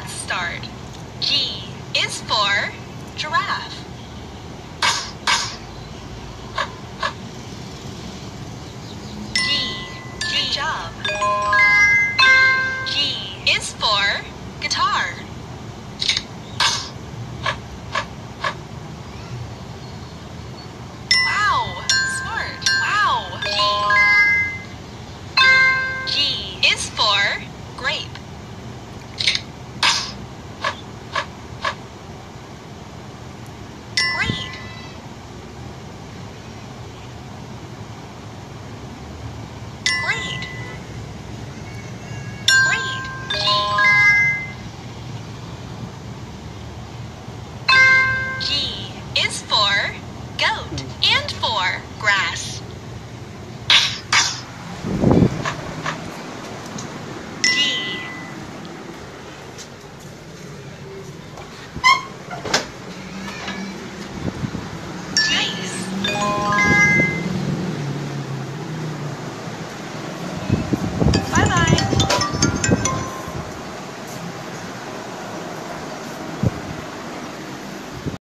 let's start. G is for giraffe. G, good job. G is for guitar. Wow, smart. Wow. G. G is for grape.